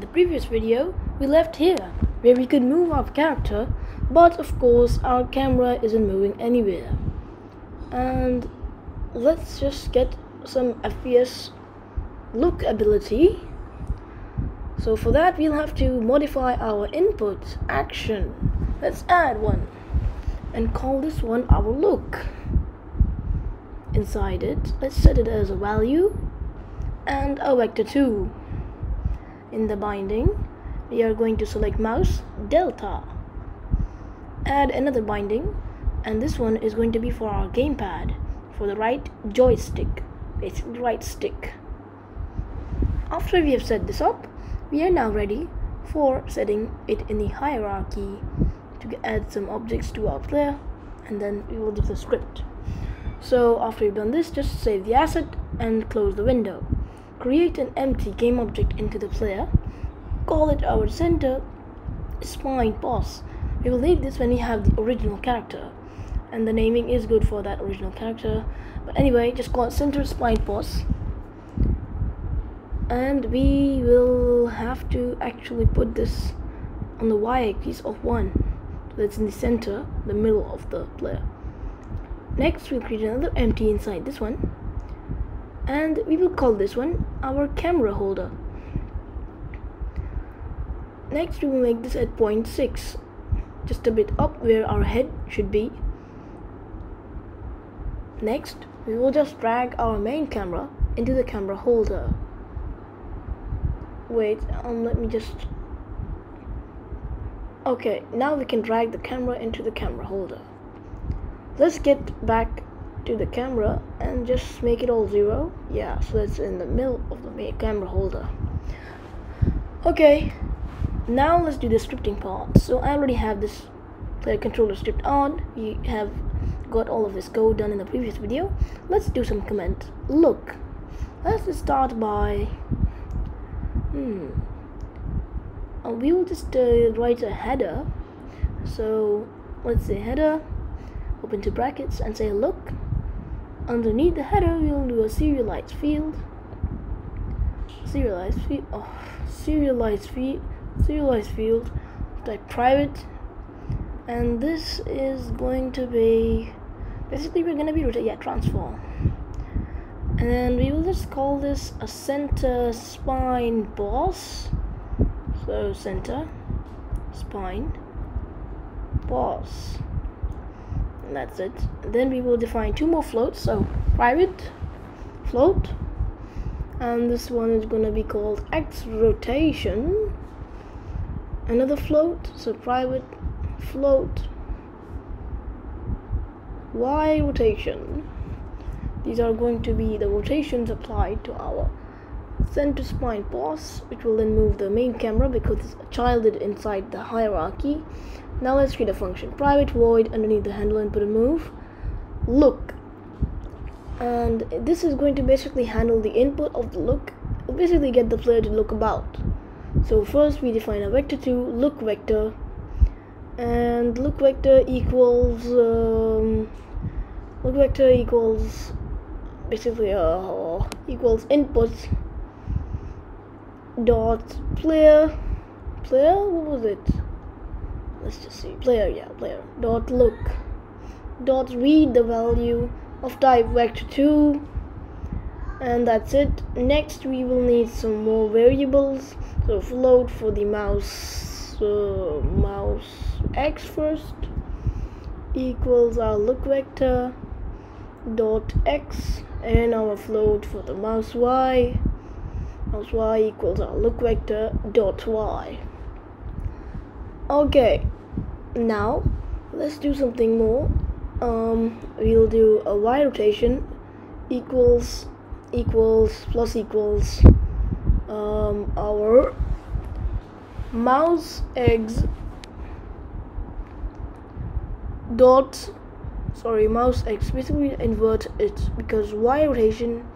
In the previous video, we left here, where we could move our character, but of course our camera isn't moving anywhere. And let's just get some FPS look ability. So for that we'll have to modify our input action. Let's add one and call this one our look. Inside it, let's set it as a value and a vector 2 in the binding. We are going to select mouse delta. Add another binding and this one is going to be for our gamepad for the right joystick. Basically right stick. After we have set this up we are now ready for setting it in the hierarchy to add some objects to our player and then we will do the script. So after you've done this just save the asset and close the window create an empty game object into the player call it our center spine boss. We will leave this when we have the original character. And the naming is good for that original character. But anyway just call it center spine boss. And we will have to actually put this on the y-axis of 1 so that's in the center the middle of the player. Next we'll create another empty inside this one and we will call this one our camera holder. Next we will make this at point 6 just a bit up where our head should be. Next we will just drag our main camera into the camera holder. Wait um let me just okay now we can drag the camera into the camera holder. Let's get back to the camera and just make it all zero. Yeah so that's in the middle of the camera holder. Okay now let's do the scripting part. So I already have this player controller script on. You have got all of this code done in the previous video. Let's do some comment. Look let's start by hmm uh, we will just uh, write a header. So let's say header open two brackets and say look underneath the header we'll do a serialized field. Serialized field oh, serialized field serialized field type private. And this is going to be basically we're going to be rotate yeah transform. And we will just call this a center spine boss. So center spine boss and that's it. And then we will define two more floats so private float. And this one is going to be called x rotation. Another float so private float. Y rotation. These are going to be the rotations applied to our center spine boss which will then move the main camera because it's childed inside the hierarchy. Now let's create a function. Private void underneath the handle and put a move. Look. And this is going to basically handle the input of the look. Basically get the player to look about. So first we define a vector 2 look vector. And look vector equals um, look vector equals basically uh, equals input dot player. Player? What was it? Let's just see. Player yeah player. Dot look. Dot read the value of type vector 2 and that's it. Next we will need some more variables. So float for the mouse uh, mouse x first equals our look vector dot x and our float for the mouse y mouse y equals our look vector dot y. Okay now let's do something more. Um, we'll do a y rotation equals equals plus equals um, our mouse x dot sorry mouse x basically invert it because y rotation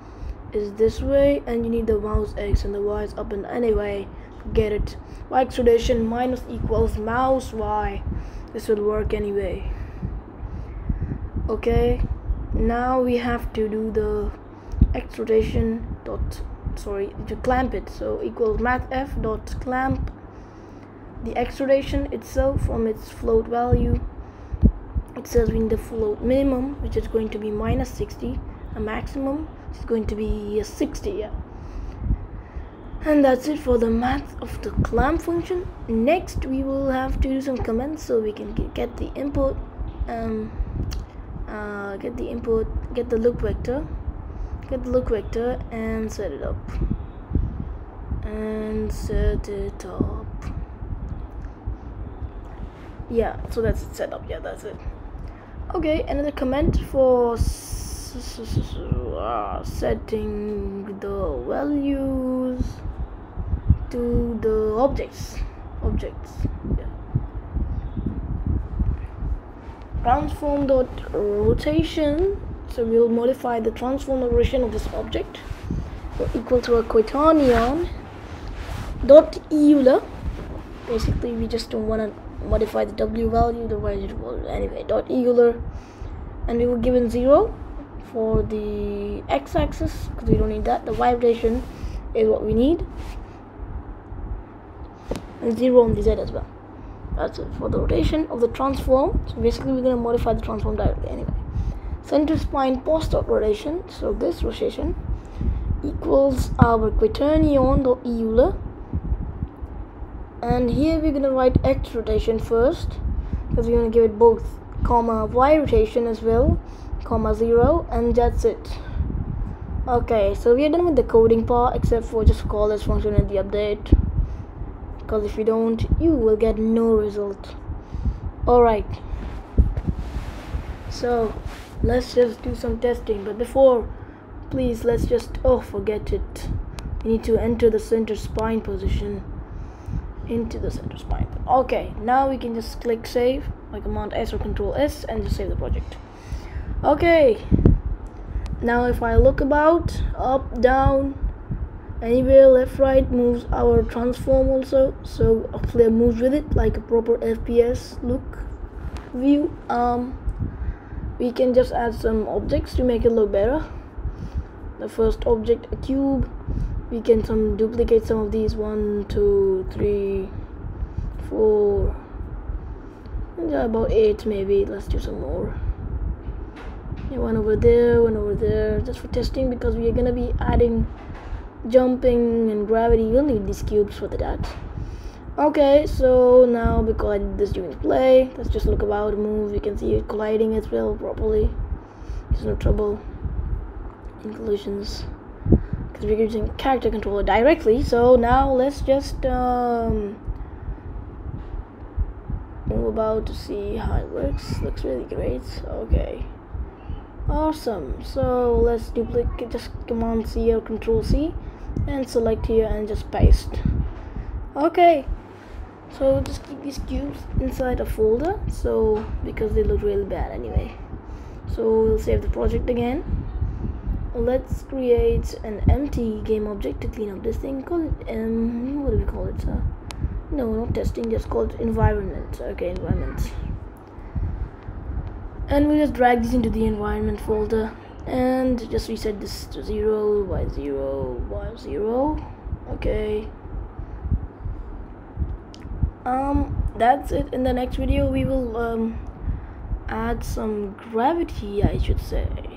is this way and you need the mouse x and the y is up and anyway. Forget it. Y x rotation minus equals mouse y. This will work anyway. Okay now we have to do the x rotation dot sorry to clamp it. So equals Mathf dot clamp. The x rotation itself from its float value it says we need the float minimum which is going to be minus 60 a maximum is going to be 60 yeah. And that's it for the math of the clamp function. Next we will have to do some comments so we can get the input um uh, get the input get the look vector get the look vector and set it up. And set it up. Yeah so that's it set up yeah that's it. Okay another comment for uh, setting the values to the objects. Objects yeah. Transform dot rotation so we'll modify the transform rotation of this object. Equal to a quaternion dot euler. Basically we just don't want to modify the w value otherwise it will anyway. Dot euler and we were given zero for the x-axis because we don't need that. The y rotation is what we need. And zero on the z as well. That's it for the rotation of the transform. So basically we're going to modify the transform directly anyway. Center spine post rotation. So this rotation equals our quaternion the euler. And here we're going to write x rotation first because we're going to give it both comma y rotation as well comma 0 and that's it. Okay so we are done with the coding part except for just call this function in the update. Because if you don't you will get no result. Alright. So let's just do some testing but before please let's just oh forget it. You need to enter the center spine position. Into the center spine. Okay now we can just click save like command s or control s and just save the project okay. Now if I look about up down anywhere left right moves our transform also. So a player moves with it like a proper FPS look view. Um we can just add some objects to make it look better. The first object a cube. We can some duplicate some of these. One two three four. About eight maybe. Let's do some more yeah, one over there one over there just for testing because we are gonna be adding jumping and gravity. We'll need these cubes for that okay so now because I did this during play. Let's just look about move. You can see it colliding as well properly. There's no trouble. In collisions because we're using character controller directly so now let's just um, move about to see how it works. Looks really great. Okay awesome. So let's duplicate just command C or control C and select here and just paste. Okay. So just keep these cubes inside a folder. So because they look really bad anyway. So we'll save the project again. Let's create an empty game object to clean up this thing. Call it um what do we call it uh, no not testing just call it environment. Okay environment and we just drag these into the environment folder. And just reset this to 0 by 0 by 0 okay. Um that's it. In the next video we will um add some gravity I should say